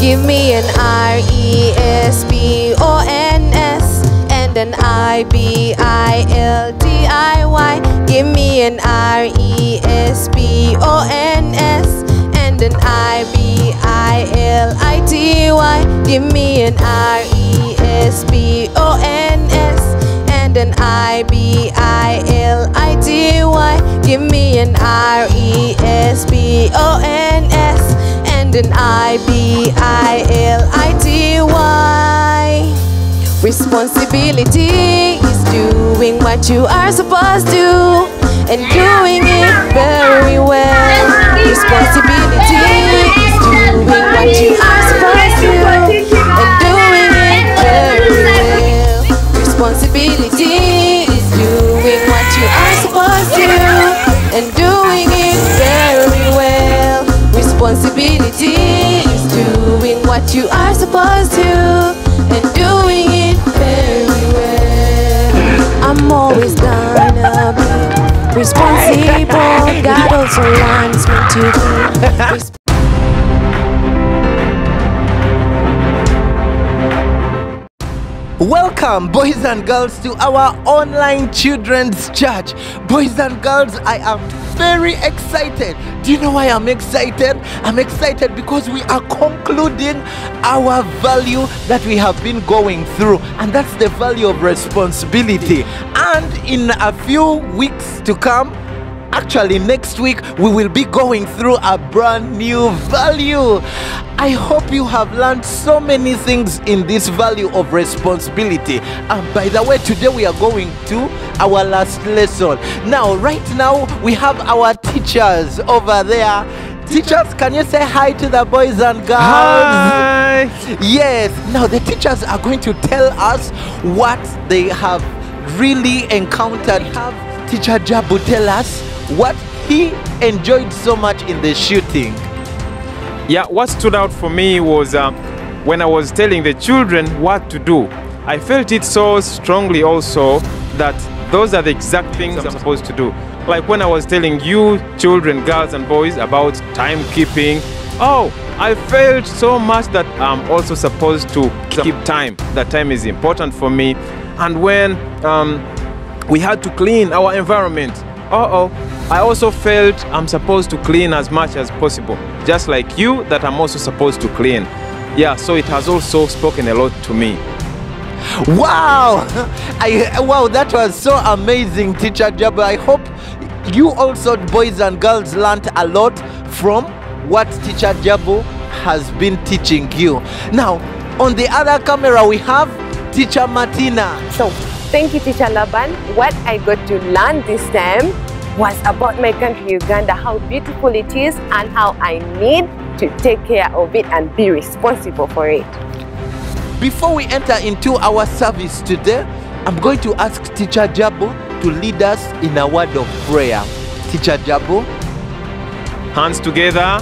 Give me an R E S P O N S and an I B I L D I Y. Give me an R E S P O N S and an I B I L I T Y. Give me an R E S P O N S and an I B I L I T Y. Give me an R E S P O N S an I B I L I T Y. Responsibility is doing what you are supposed to and doing it very well. Responsibility is doing what you are supposed to Responsibility is doing what you are supposed to and doing it very well. I'm always gonna be responsible. God also wants me to be Welcome, boys and girls, to our online children's church. Boys and girls, I am very excited. Do you know why I'm excited? I'm excited because we are concluding our value that we have been going through, and that's the value of responsibility. And in a few weeks to come, Actually, next week we will be going through a brand new value. I hope you have learned so many things in this value of responsibility. And by the way, today we are going to our last lesson. Now, right now, we have our teachers over there. Teachers, can you say hi to the boys and girls? Hi. Yes. Now the teachers are going to tell us what they have really encountered. Have teacher Jabu tell us what he enjoyed so much in the shooting. Yeah, what stood out for me was uh, when I was telling the children what to do. I felt it so strongly also that those are the exact things I'm supposed to do. Like when I was telling you, children, girls, and boys, about timekeeping. Oh, I felt so much that I'm also supposed to keep time. That time is important for me. And when um, we had to clean our environment, uh oh, I also felt I'm supposed to clean as much as possible, just like you, that I'm also supposed to clean. Yeah, so it has also spoken a lot to me. Wow! I wow, that was so amazing, teacher Jabu. I hope you also, boys and girls, learned a lot from what teacher Jabu has been teaching you. Now, on the other camera, we have teacher Martina. So, thank you, Teacher Laban. What I got to learn this time was about my country, Uganda, how beautiful it is, and how I need to take care of it and be responsible for it. Before we enter into our service today, I'm going to ask Teacher Jabu to lead us in a word of prayer. Teacher Jabu. Hands together.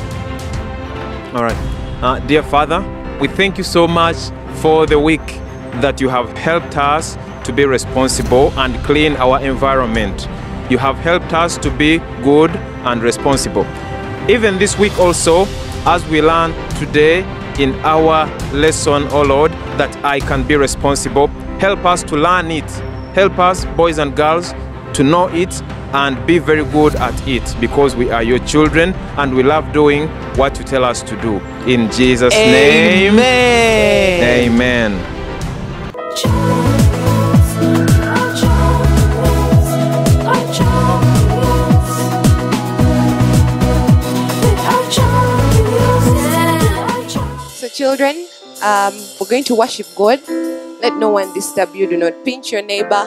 All right. Uh, dear Father, we thank you so much for the week that you have helped us to be responsible and clean our environment. You have helped us to be good and responsible. Even this week also, as we learn today in our lesson, oh Lord, that I can be responsible, help us to learn it. Help us, boys and girls, to know it and be very good at it because we are your children and we love doing what you tell us to do. In Jesus' name. Amen. Amen. Children, um, we're going to worship God. Let no one disturb you. Do not pinch your neighbor.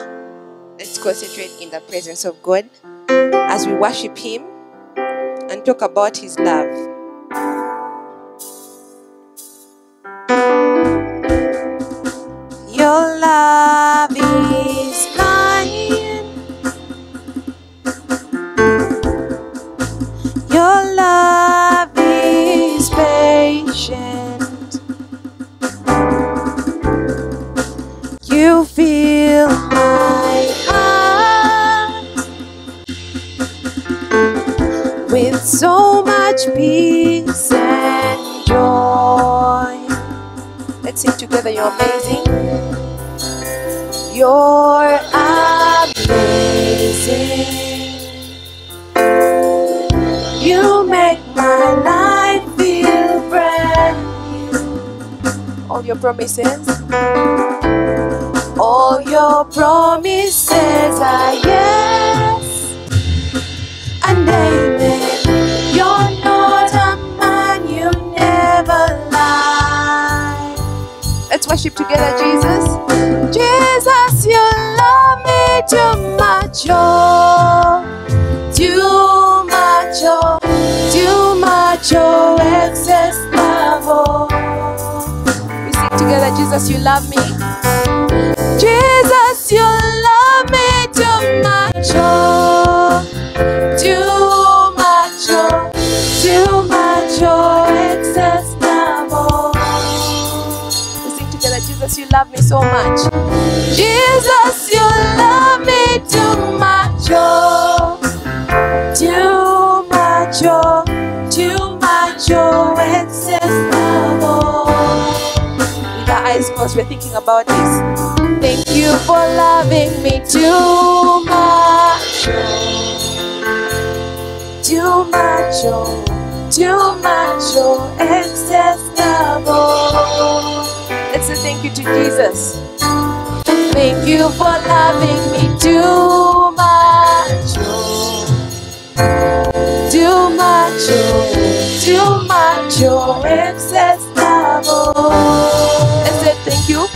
Let's concentrate in the presence of God as we worship Him and talk about His love. Your love peace and joy. Let's sing together, you're amazing. You're amazing. You make my life feel brand new. All your promises. All your promises are yes and amen. Worship together, Jesus. Jesus, you love me too much, oh, too much, oh, too much, oh, excess love, oh. We sing together, Jesus, you love me. Jesus, you love me too much, oh, love me so much. Jesus, you love me too much, oh, too much, oh, too much, oh, oh. With our eyes closed, we're thinking about this. Thank you for loving me too much. Oh, Too much, oh, too much, oh. Oh. Let's say thank you to Jesus. Thank you for loving me too much. Too much, too much, oh, excess love. Let's say thank you.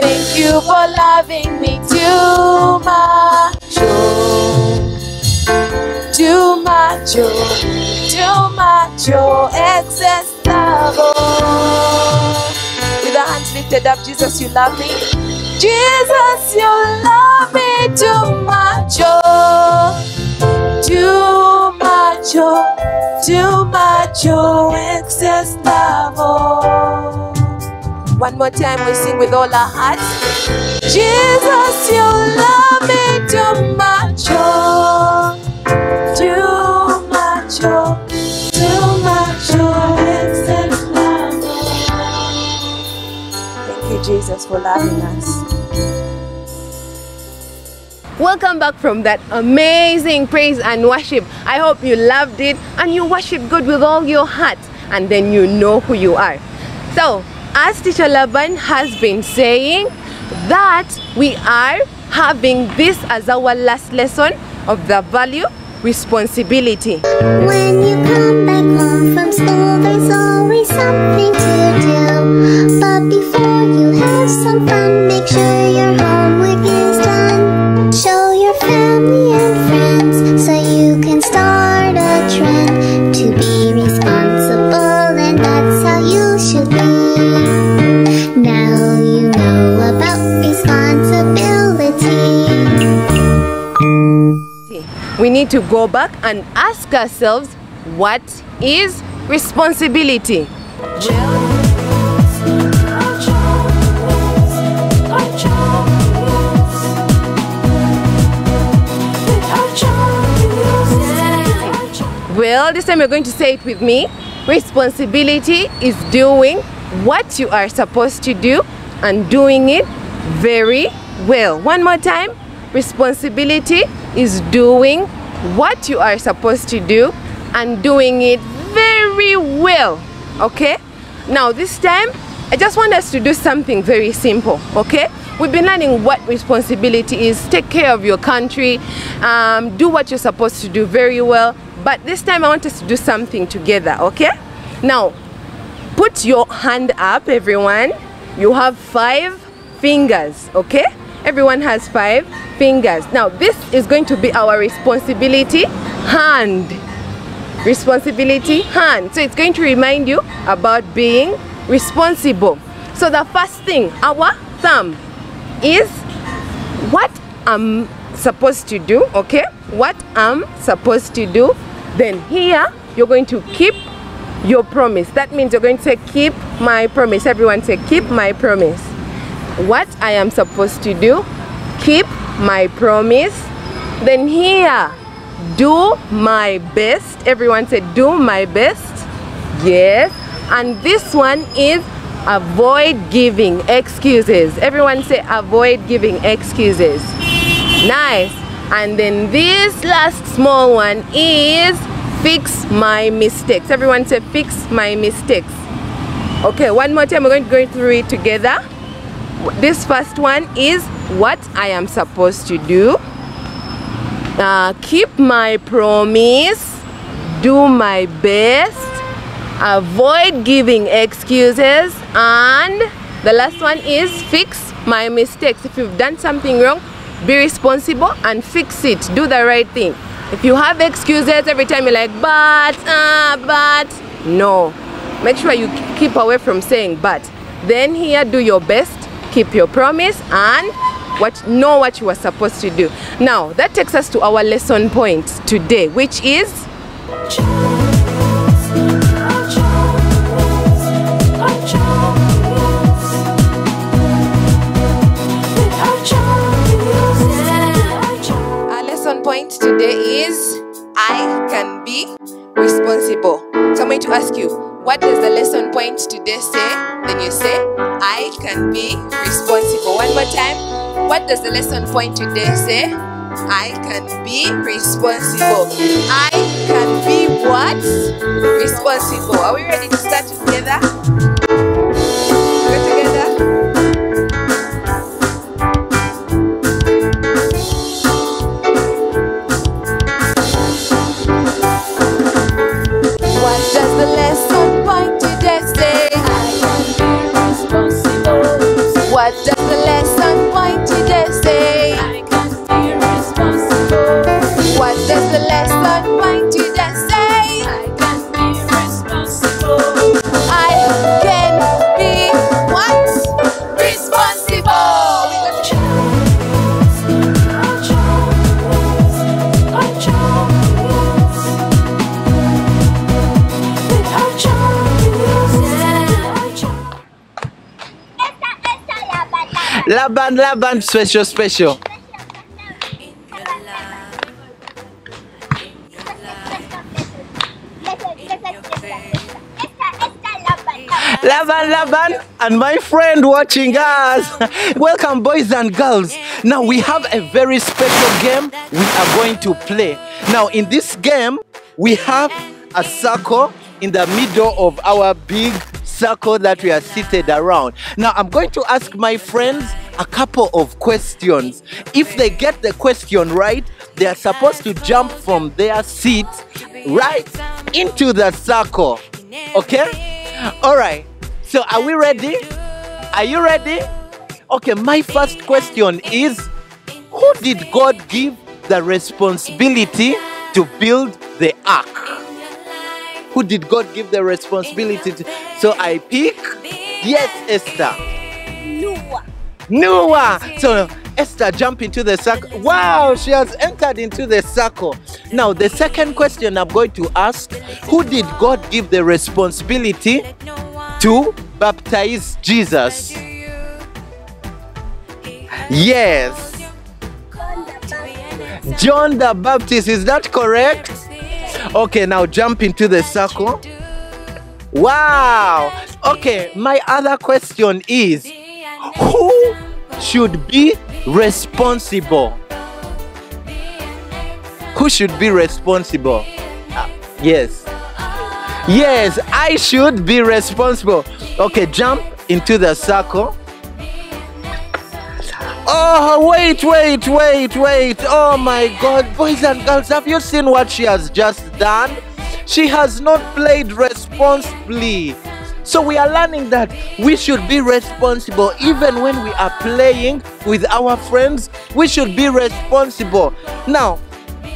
Thank you for loving me too much. Too much, too much, oh, excess lifted up, Jesus, you love me. Jesus, you love me too much, oh, too much, oh, too much, oh, excess love. Oh. One more time, we sing with all our hearts. Jesus, you love me too much, oh, too Jesus, for loving us. Welcome back from that amazing praise and worship. I hope you loved it and you worship God with all your heart and then you know who you are. So, as Teacher Laban has been saying, that we are having this as our last lesson of the value responsibility. From school, there's always something to do. But before you have some fun, make sure your homework is done. Show your family and friends so you can start a trend to be responsible, and that's how you should be. Now you know about responsibility. We need to go back and ask ourselves what is responsibility? Well, this time you're going to say it with me. Responsibility is doing what you are supposed to do and doing it very well. One more time. Responsibility is doing what you are supposed to do and doing it very well. Okay? Now, this time, I just want us to do something very simple. Okay? We've been learning what responsibility is. Take care of your country, um, do what you're supposed to do very well. But this time, I want us to do something together. Okay? Now, put your hand up, everyone. You have five fingers. Okay? Everyone has five fingers. Now, this is going to be our responsibility hand. Responsibility hand. So, it's going to remind you about being responsible. So, the first thing, our thumb, is what I'm supposed to do, okay? What I'm supposed to do. Then, here, you're going to keep your promise. That means you're going to say, Keep my promise. Everyone say, Keep my promise what I am supposed to do, keep my promise. Then here, do my best. Everyone said, do my best. Yes. And this one is avoid giving excuses. Everyone say avoid giving excuses. Nice. And then this last small one is fix my mistakes. Everyone say fix my mistakes. Okay, one more time. We're going to go through it together. This first one is what I am supposed to do. Uh, keep my promise. Do my best. Avoid giving excuses. And the last one is fix my mistakes. If you've done something wrong, be responsible and fix it. Do the right thing. If you have excuses every time you're like, but, uh, but, no. Make sure you keep away from saying but. Then here, do your best, keep your promise, and what know what you are supposed to do. Now, that takes us to our lesson point today, which is Our lesson point today is I can be responsible. So I'm going to ask you, what does the lesson point today say? Then you say, I can be responsible. One more time. What does the lesson point today say? I can be responsible. I can be what? Responsible. Are we ready to start together? Together. What does the lesson What does the lesson point today say? Laban, Laban, special, special. Laban, Laban, and my friend watching us. Welcome, boys and girls. Now we have a very special game we are going to play. Now, in this game, we have a circle in the middle of our big circle that we are seated around. Now, I'm going to ask my friends a couple of questions. If they get the question right, they are supposed to jump from their seat right into the circle. Okay? All right. So, are we ready? Are you ready? Okay, my first question is Who did God give the responsibility to build the ark? Who did God give the responsibility to? So I pick, yes, Esther. Noah. So Esther jump into the circle. Wow, she has entered into the circle. Now the second question I'm going to ask: Who did God give the responsibility to baptize Jesus? Yes. John the Baptist, is that correct? Okay, now jump into the circle. Wow. Okay, my other question is who should be responsible? Who should be responsible? Ah, yes. Yes, I should be responsible. Okay, jump into the circle. Oh, wait, wait, wait, wait. Oh my God. Boys and girls, have you seen what she has just done? She has not played responsibly. So we are learning that we should be responsible even when we are playing with our friends. We should be responsible. Now,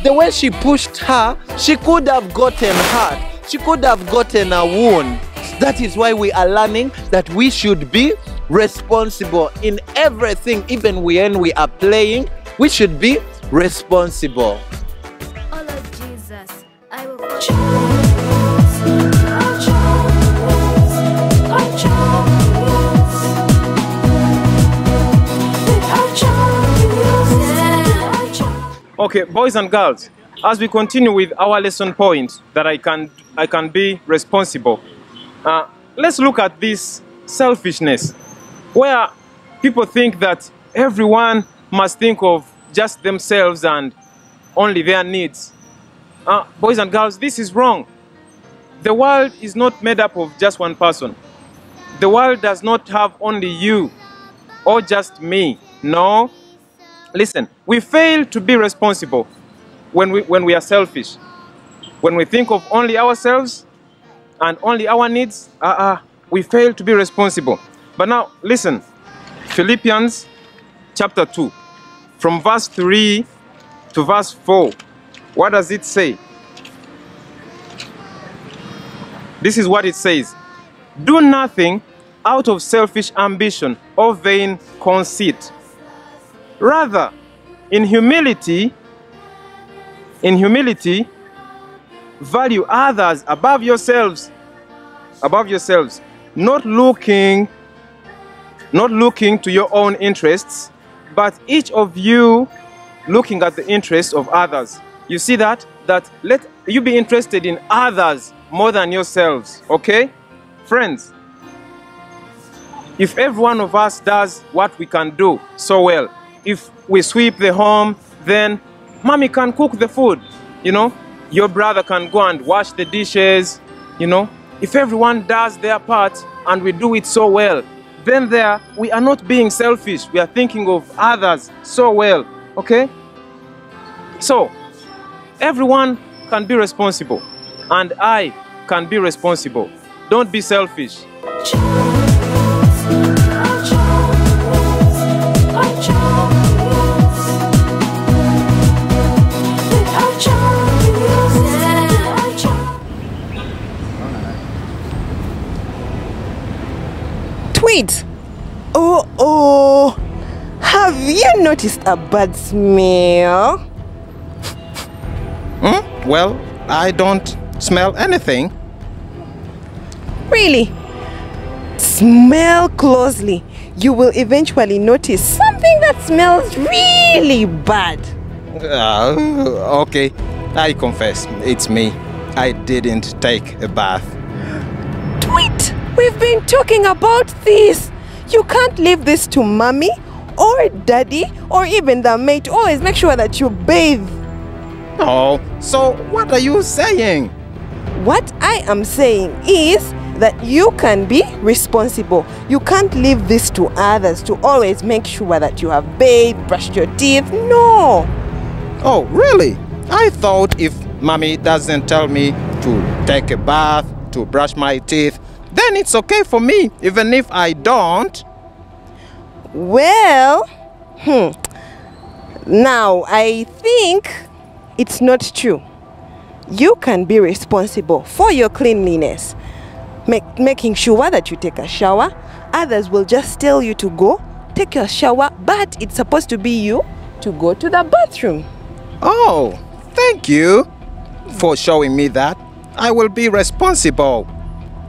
the way she pushed her, she could have gotten hurt. She could have gotten a wound. That is why we are learning that we should be responsible in everything, even when we are playing. We should be responsible. Okay, boys and girls, as we continue with our lesson point that I can I can be responsible. Uh, let's look at this selfishness, where people think that everyone must think of just themselves and only their needs. Uh, boys and girls, this is wrong. The world is not made up of just one person. The world does not have only you or just me. No. Listen, we fail to be responsible when we, when we are selfish. When we think of only ourselves and only our needs, uh, uh, we fail to be responsible. But now, listen Philippians chapter 2, from verse 3 to verse 4. What does it say? This is what it says Do nothing out of selfish ambition or vain conceit. Rather, in humility, in humility, value others above yourselves, above yourselves, not looking, not looking to your own interests, but each of you looking at the interests of others. You see that? That let you be interested in others more than yourselves, okay? Friends, if every one of us does what we can do so well, if we sweep the home, then mommy can cook the food, you know? Your brother can go and wash the dishes, you know? If everyone does their part and we do it so well, then there we are not being selfish. We are thinking of others so well, okay? So, everyone can be responsible, and I can be responsible. Don't be selfish. Noticed a bad smell? Hmm? Well, I don't smell anything. Really? Smell closely. You will eventually notice something that smells really bad. Uh, okay, I confess, it's me. I didn't take a bath. Tweet! We've been talking about this. You can't leave this to mommy or daddy or even the mate. Always make sure that you bathe. Oh, so what are you saying? What I am saying is that you can be responsible. You can't leave this to others to always make sure that you have bathed, brushed your teeth. No. Oh, really? I thought if mommy doesn't tell me to take a bath, to brush my teeth, then it's okay for me, even if I don't. Well, hmm. Now, I think it's not true. You can be responsible for your cleanliness, make, making sure that you take a shower. Others will just tell you to go take your shower, but it's supposed to be you to go to the bathroom. Oh, thank you for showing me that. I will be responsible.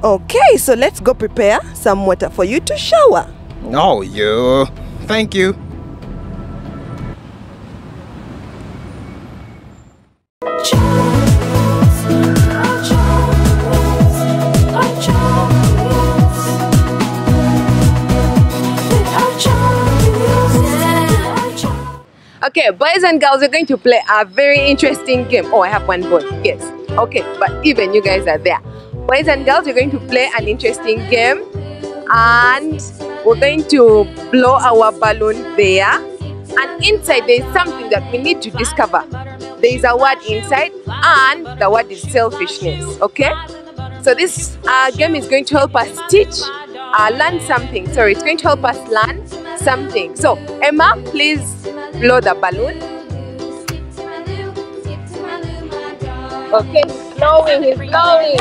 Okay, so let's go prepare some water for you to shower. Oh, you. Thank you. Okay, boys and girls, we're going to play a very interesting game. Oh, I have one boy. Yes. Okay, but even you guys are there. Boys and girls, we're going to play an interesting game. And we're going to blow our balloon there. And inside, there is something that we need to discover. There is a word inside, and the word is selfishness. Okay? So, this uh, game is going to help us teach, uh, learn something. Sorry, it's going to help us learn something. So, Emma, please blow the balloon. Okay, blowing, he's blowing.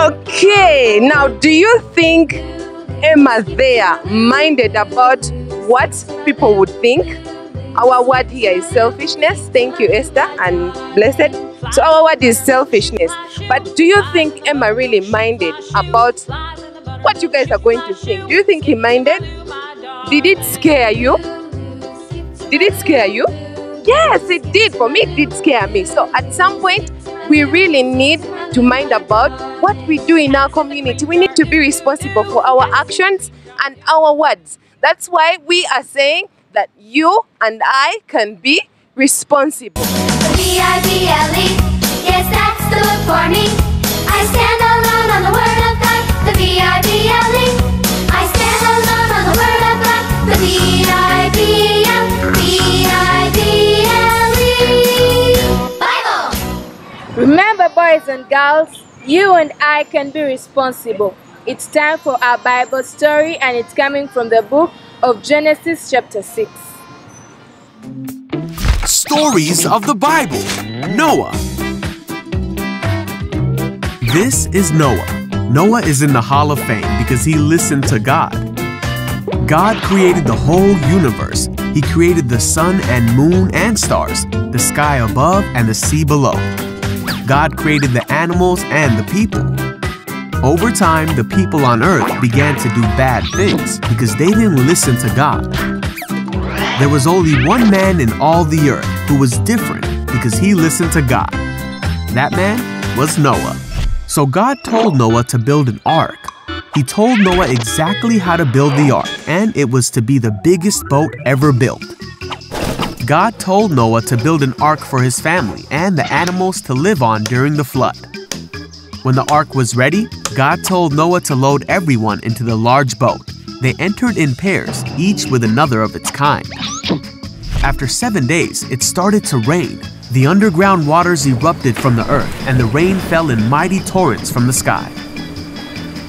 Okay, now do you think Emma there minded about what people would think? Our word here is selfishness. Thank you, Esther and Blessed. So our word is selfishness. But do you think Emma really minded about what you guys are going to think? Do you think he minded? Did it scare you? Did it scare you? Yes, it did. For me, it did scare me. So at some point, we really need to mind about what we do in our community. We need to be responsible for our actions and our words. That's why we are saying that you and I can be responsible. V-I-B-L-E, yes, that's the book for me. I stand alone on the word of God, the V-I-B-L-E. I stand alone on the word of God, the V-I-B-L, boys and girls, you and I can be responsible. It's time for our Bible story, and it's coming from the book of Genesis, chapter 6. Stories of the Bible. Noah. This is Noah. Noah is in the Hall of Fame because he listened to God. God created the whole universe. He created the sun and moon and stars, the sky above and the sea below. God created the animals and the people. Over time, the people on earth began to do bad things because they didn't listen to God. There was only one man in all the earth who was different because he listened to God. That man was Noah. So God told Noah to build an ark. He told Noah exactly how to build the ark, and it was to be the biggest boat ever built. God told Noah to build an ark for his family and the animals to live on during the flood. When the ark was ready, God told Noah to load everyone into the large boat. They entered in pairs, each with another of its kind. After seven days, it started to rain. The underground waters erupted from the earth, and the rain fell in mighty torrents from the sky.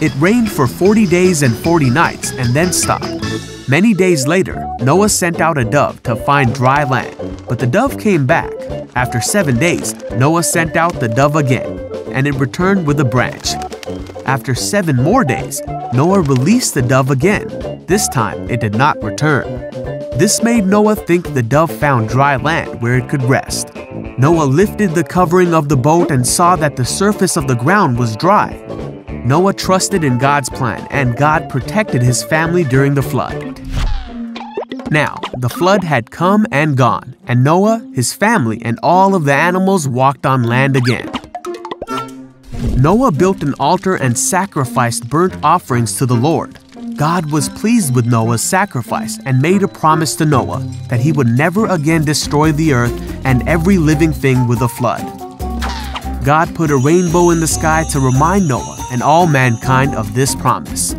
It rained for 40 days and 40 nights and then stopped. Many days later, Noah sent out a dove to find dry land, but the dove came back. After seven days, Noah sent out the dove again, and it returned with a branch. After seven more days, Noah released the dove again. This time, it did not return. This made Noah think the dove found dry land where it could rest. Noah lifted the covering of the boat and saw that the surface of the ground was dry. Noah trusted in God's plan, and God protected his family during the flood. Now, the flood had come and gone, and Noah, his family, and all of the animals walked on land again. Noah built an altar and sacrificed burnt offerings to the Lord. God was pleased with Noah's sacrifice and made a promise to Noah that he would never again destroy the earth and every living thing with a flood. God put a rainbow in the sky to remind Noah and all mankind of this promise.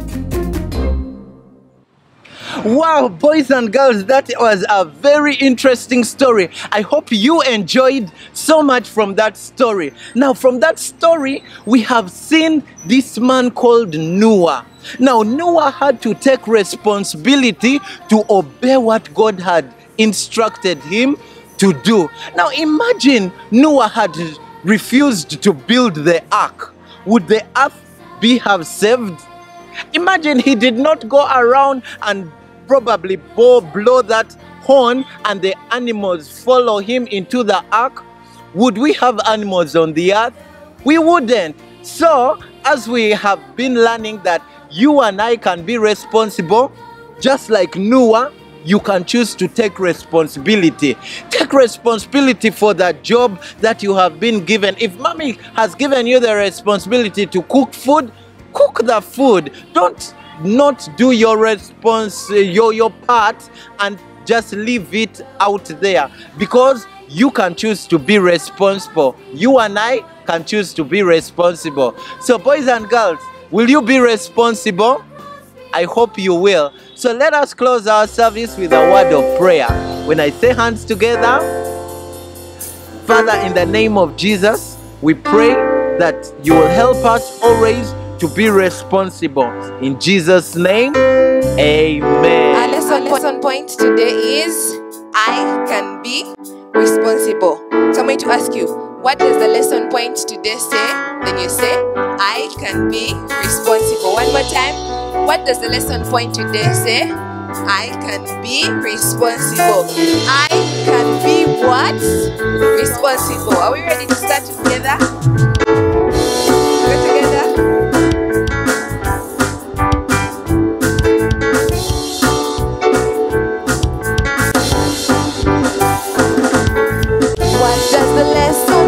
Wow, boys and girls, that was a very interesting story. I hope you enjoyed so much from that story. Now, from that story, we have seen this man called Noah. Now, Noah had to take responsibility to obey what God had instructed him to do. Now, imagine Noah had refused to build the ark. Would the earth be have saved? Imagine he did not go around and probably blow, blow that horn and the animals follow him into the ark. Would we have animals on the earth? We wouldn't. So, as we have been learning that you and I can be responsible, just like Noah, you can choose to take responsibility. Take responsibility for that job that you have been given. If mommy has given you the responsibility to cook food, cook the food. Don't not do your response, your your part, and just leave it out there because you can choose to be responsible. You and I can choose to be responsible. So, boys and girls, will you be responsible? I hope you will. So let us close our service with a word of prayer. When I say hands together, Father, in the name of Jesus, we pray that you will help us always to be responsible. In Jesus' name, amen. Our lesson, lesson point today is I can be responsible. So I'm going to ask you, what does the lesson point today say? Then you say, I can be responsible. One more time. What does the lesson point today say? I can be responsible. I can be what? Responsible. Are we ready to start together? Go together. What does the lesson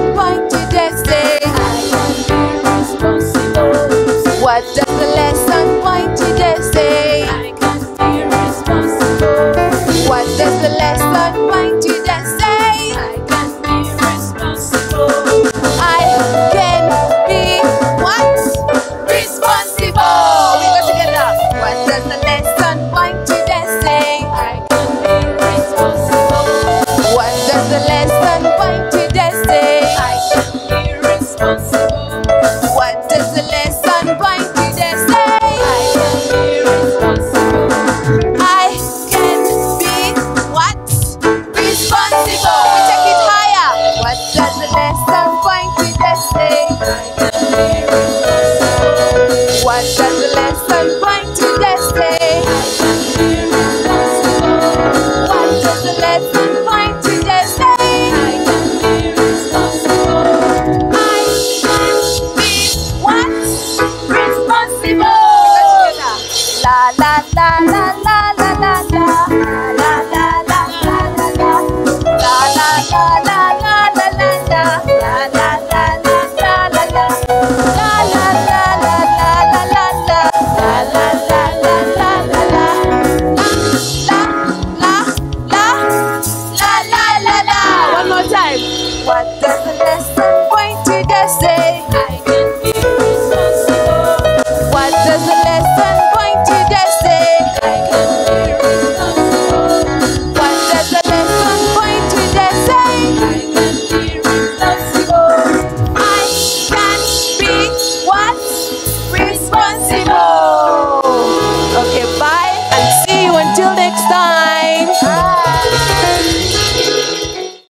la la la.